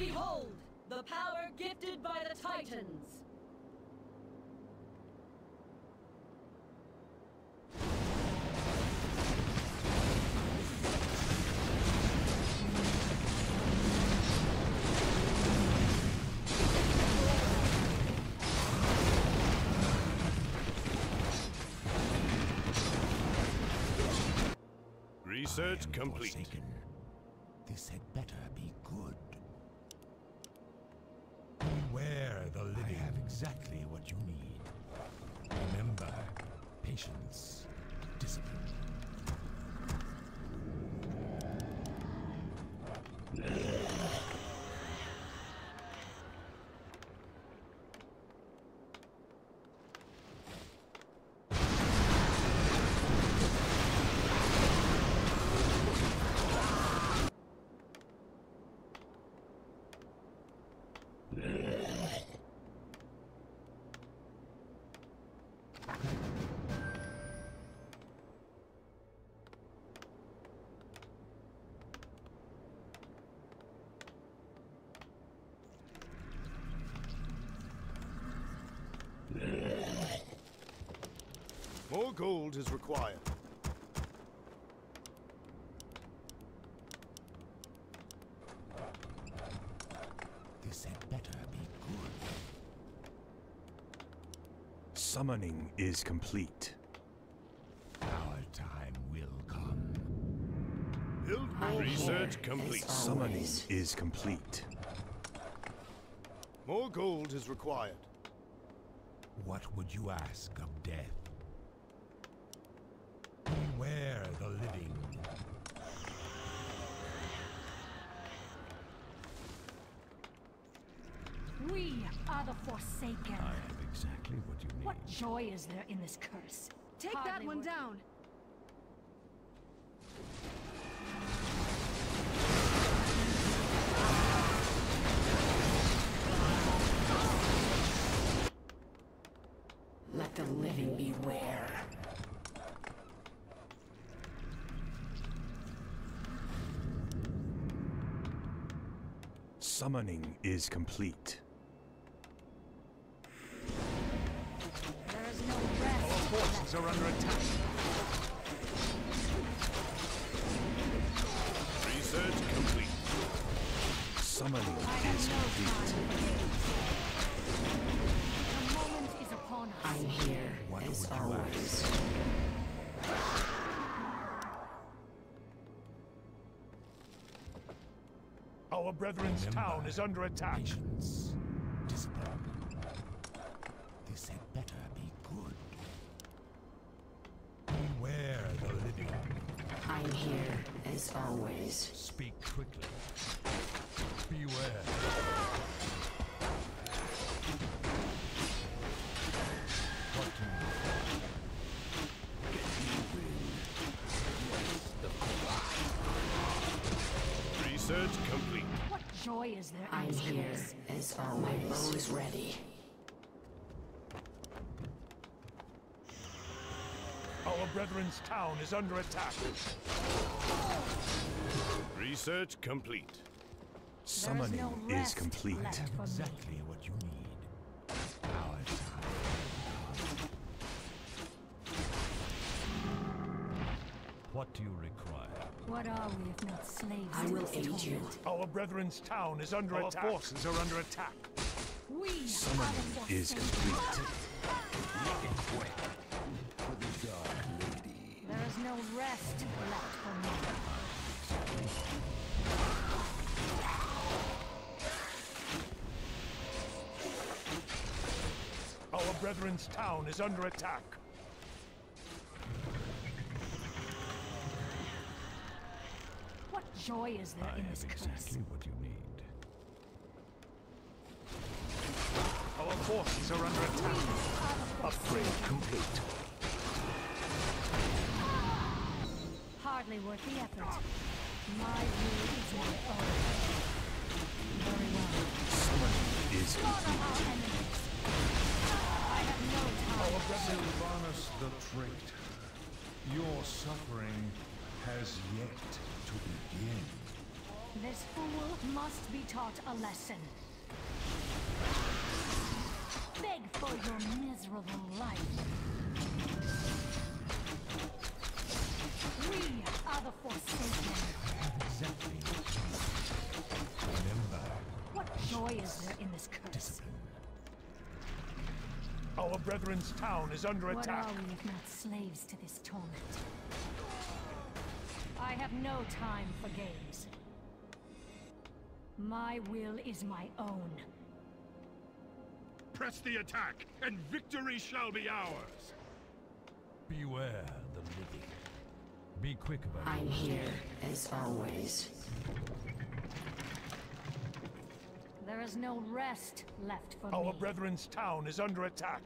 Behold, the power gifted by the Titans! Research complete. Forsaken. This had better be good. Beware the living. I have exactly what you need. Remember, patience, discipline. More gold is required. This had better be good. Summoning is complete. Our time will come. Build more research complete. Summoning is complete. More gold is required. What would you ask of death? Beware the living. We are the Forsaken. I have exactly what you need. What joy is there in this curse? Take that one worth- down. Let the living beware. Summoning is complete. Rest. Are under attack. Research complete. Summoning is complete. time for games. The moment is upon us. I'm here, What as always. Our brethren's Remember, town is under attack. Patience, discipline. This had better be good. Beware the living. I'm here, as always. Speak quickly. Beware. What do you Research complete. What joy is there I'm this here, as always. My bow is ready. Our brethren's town is under attack. Research complete. Summoning no is complete. left. for exactly what you need? Our time. What do you require? What are we if not slaves I will aid you. Our brethren's town is under attack. Our forces are under attack. We are Summoning is Forsaken. complete. No rest left for me. Our brethren's town is under attack. What joy is there I in have this curse? exactly what you need. Our forces are under attack. Upgrade complete. Hardly worth the effort. My rule is my own. Very well. Summoning is complete. I have no time. Sylvanas the Trait, your suffering has yet to begin. This fool must be taught a lesson. Beg for your miserable life. Our brethren's town is under What attack. are we if not slaves to this torment? I have no time for games. My will is my own. Press the attack, and victory shall be ours. Beware the living. Be quick about it. I'm here, as always. There is no rest left for Our me. brethren's town is under attack.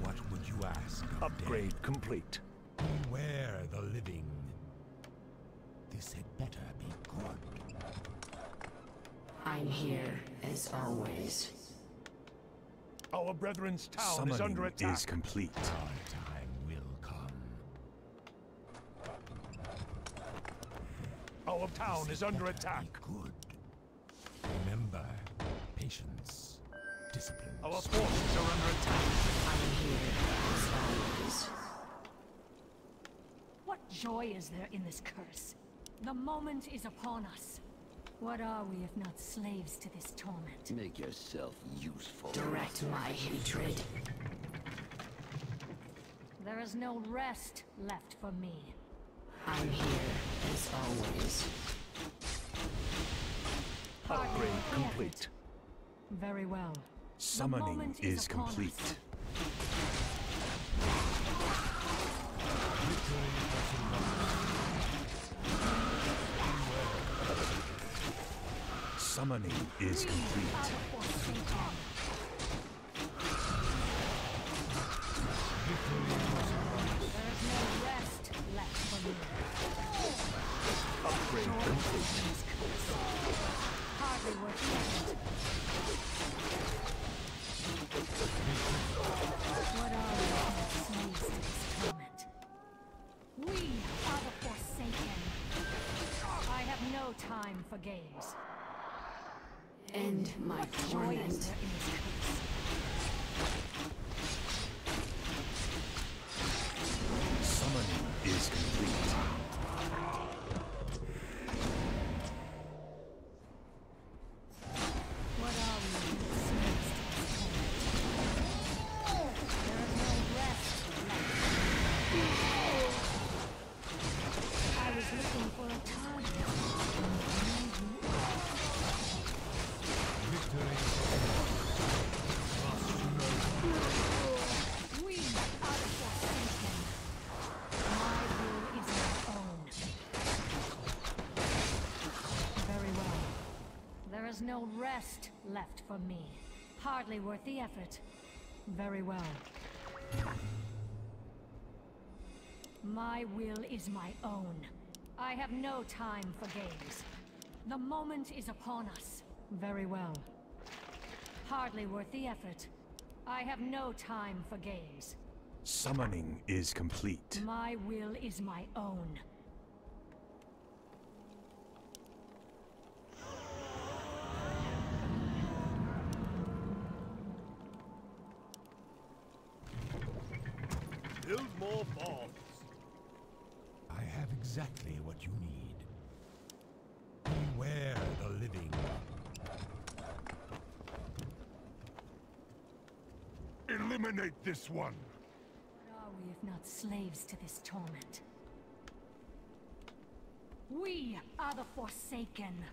What would you ask of Upgrade complete. death? Beware the living. This had better be good. I'm here, as always. Our brethren's town is under Summoning attack. is complete. Our time will come. Our town is under attack. Be good. Remember, patience, discipline. Our forces are under attack. I'm here, as. What joy is there in this curse? The moment is upon us. What are we if not slaves to this torment? Make yourself useful. Direct my hatred. There is no rest left for me. I'm here, as always. Upgrade worth the complete. Very well. Summoning moment is upon us. complete. Summoning is complete. the Forsaken. End my torment. No rest left for me. Hardly worth the effort. Very well. My will is my own. I have no time for games. The moment is upon us. Very well. Hardly worth the effort. I have no time for games. Summoning is complete. My will is my own. What you need. Beware the living. Eliminate this one. What are we if not slaves to this torment? We are the Forsaken.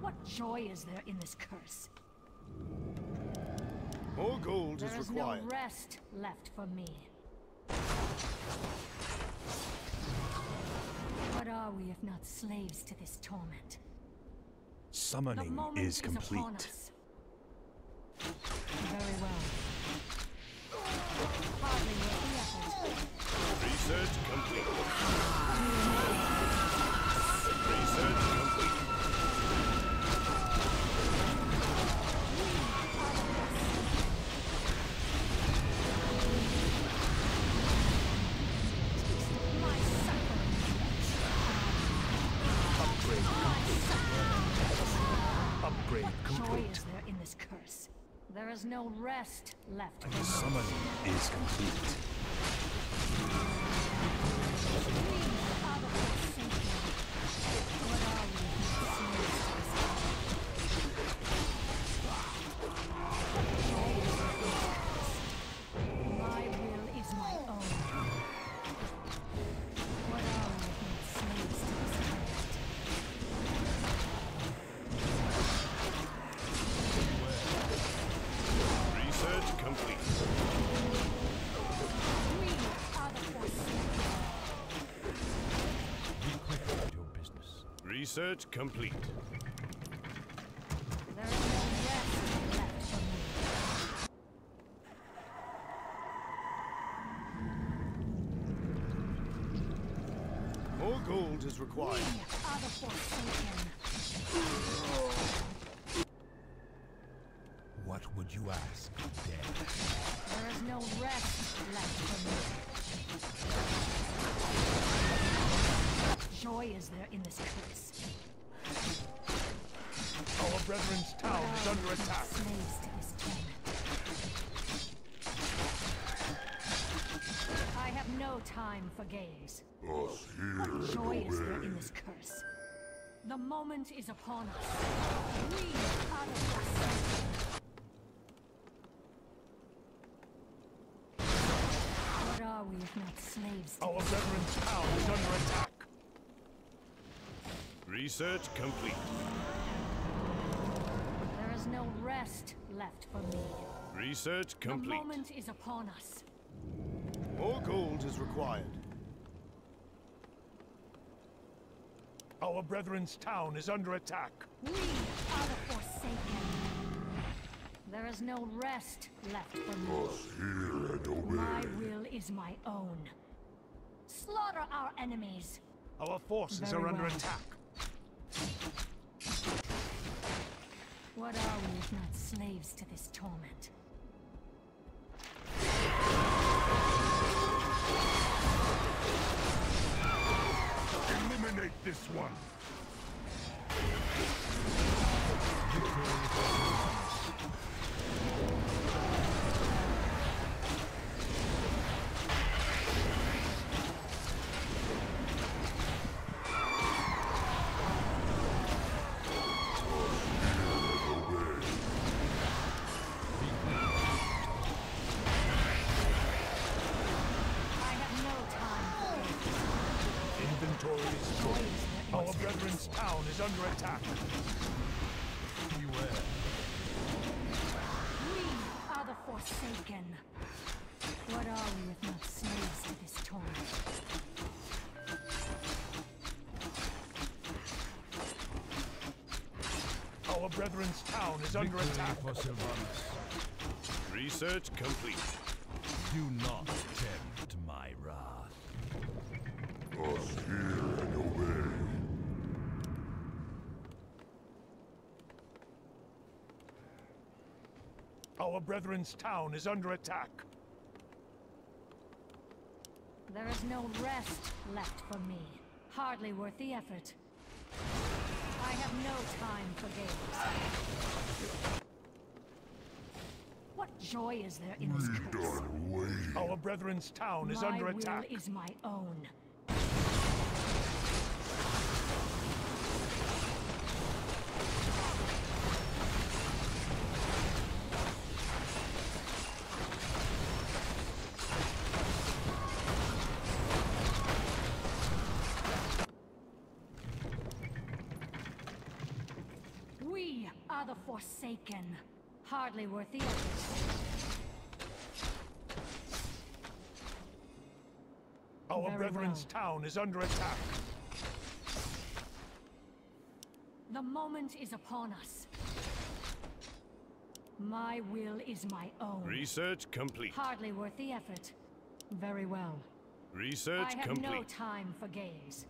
What joy is there in this curse? More gold There is no rest left for me. What are we if not slaves to this torment? The Summoning moment is upon complete. Left for me. Summoning is complete. Research complete. There is no rest left for me. More gold is required. We are the forsaken. What would you ask, dead? There is no rest left for. Joy is there in this curse. Our brethren's town is under attack. Slaves to this torment. I have no time for games. What joy is there in this curse? The moment is upon us. We are the forsaken. What are we if not slaves Our brethren's town is under attack. Research complete. There is no rest left for me. Research The moment is upon us. More gold is required. Our brethren's town is under attack. We are the forsaken. There is no rest left for me. Must hear and obey. My will is my own. Slaughter our enemies. Our forces Very are under well. attack. What are we if not slaves to this torment? Eliminate this one. Our brethren's town is under attack. for Sylvanas. Research complete. Do not tempt my wrath. Us hear and obey. Our brethren's town is under attack. There is no rest left for me. Hardly worth the effort. I have no time for games. What joy is there in this curse? Our brethren's town is my under will attack. is my own. We are the Forsaken. Hardly worth the effort. Our Very brethren's well. town is under attack. The moment is upon us. My will is my own. Research complete. Hardly worth the effort. Very well. Research complete. I have complete. no time for games.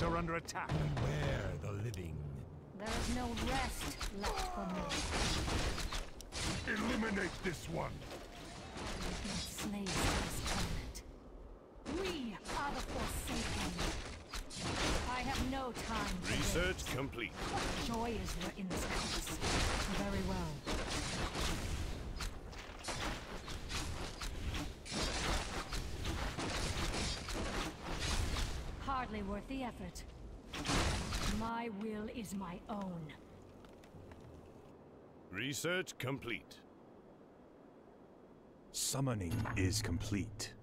Forces are under attack. Beware the living. There is no rest left for me. Eliminate this one. Not slaves this torment. We are the Forsaken. I have no time for this. Research complete. What joy is there in this curse? Very well. Hardly worth the effort. My will is my own. Research complete. Summoning is complete.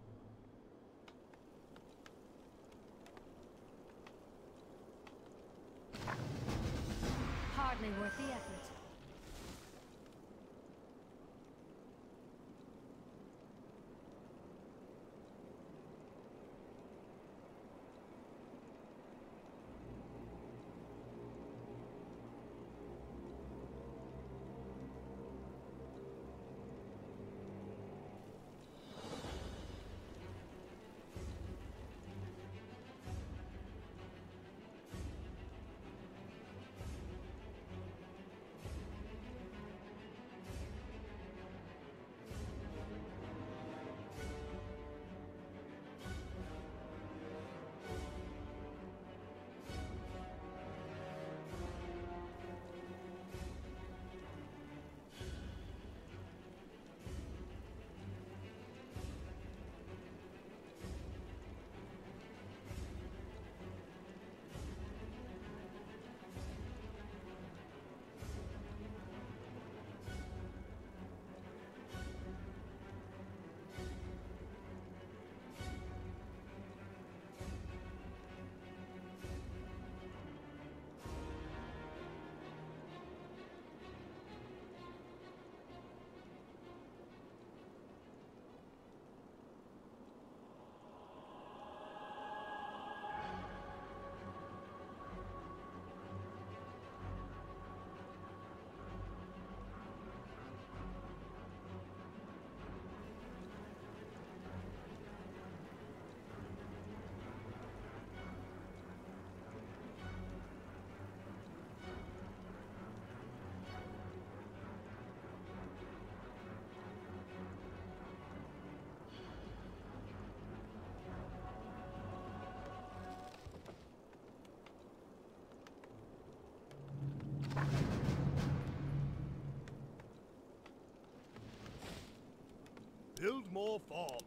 More farms.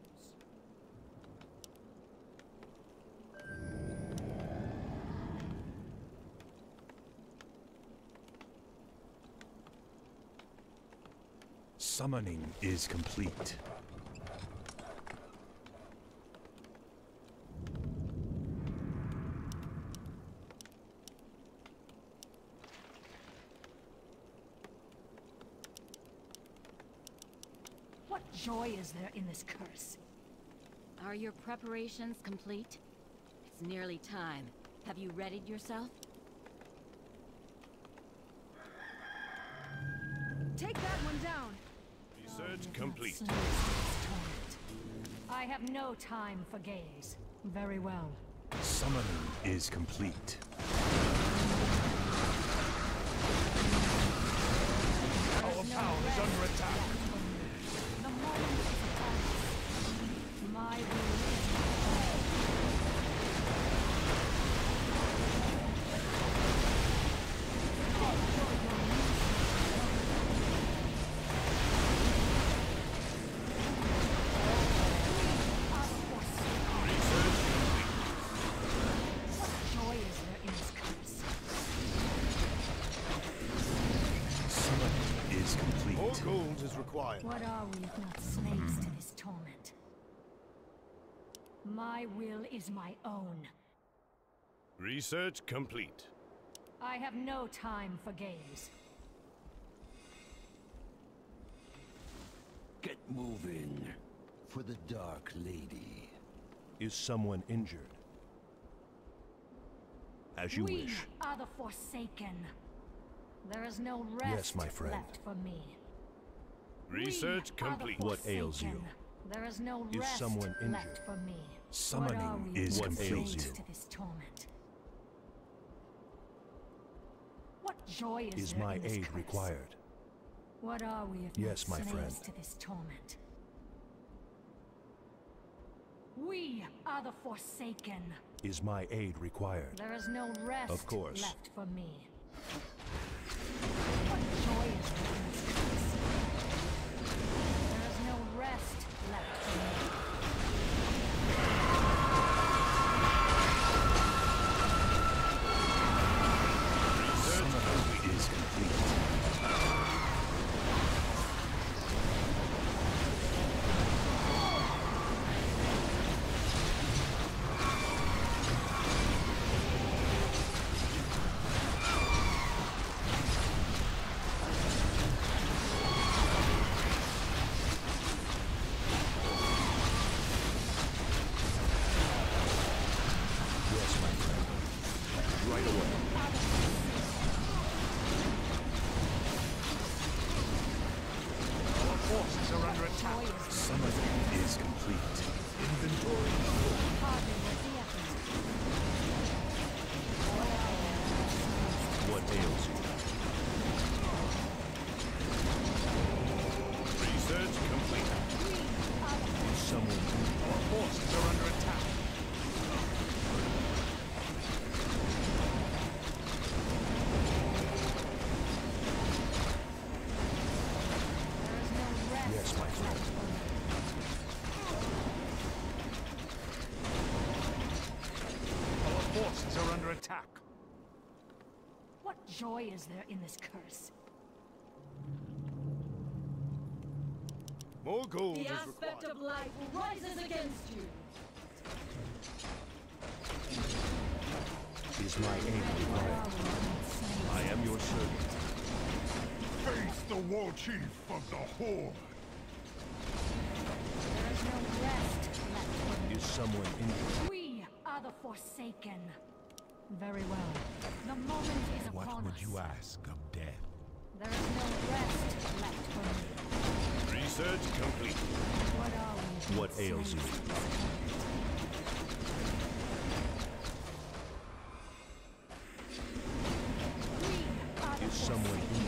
Summoning is complete. What joy is there in this curse? Are your preparations complete? It's nearly time. Have you readied yourself? Take that one down. Research complete. Slaves to. I have no time for games. Very well. Summoning is complete. Our power is under attack. Gold. What are we if not slaves to this torment? My will is my own. Research complete. I have no time for games. Get moving. For the Dark Lady. Is someone injured? As you we wish. are the Forsaken. There is no rest Yes, my friend. left for me. Research We are the complete. What ails you? There is no Is rest someone injured? left for me. Summoning what are we is if not complete. slaves to this torment? What joy is, Is my aid curse? required? What are we if Yes, my slaves friend. to this torment? We are the Forsaken. Is my aid required? There is no rest Of course. left for me. What joy is there in this curse? More gold The is aspect of life rises against you. is my aid required? I am your servant. Face the war chief of the Horde. There is no rest left. Is someone injured? We are the Forsaken. Very well. The moment is What upon would us. you ask of death? There is no rest left for me. Research complete. What are we? What ails you? slaves to this torment? We are the Is someone Forsaken.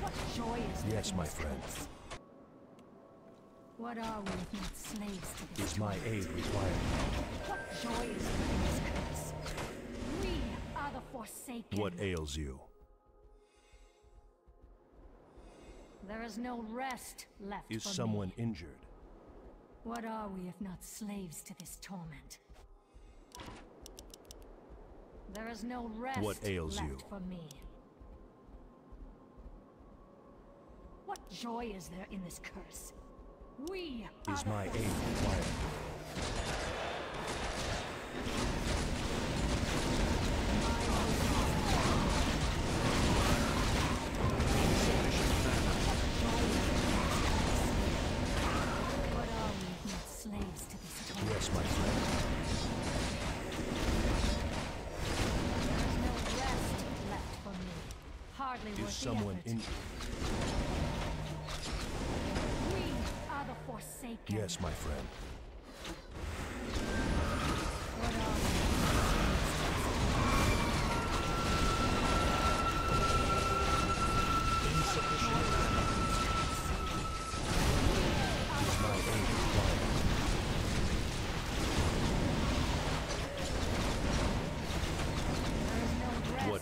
What joy is there Yes, my this friend. curse? What are we if not slaves to this Is my aid required? What joy is in this curse? We are the Forsaken. What ails you? There is no rest left Is for someone me. injured? What are we if not slaves to this torment? There is no rest What ails left you? for me. What joy is there in this curse? We Is my aid required? What are we if not slaves to this torment? Yes, my friend. There is no rest left for me. Hardly Is worth someone the effort. injured? You?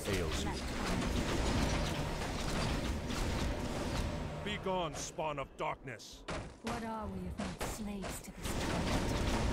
left for me. Be gone, spawn of darkness. What are we if not slaves to this torment?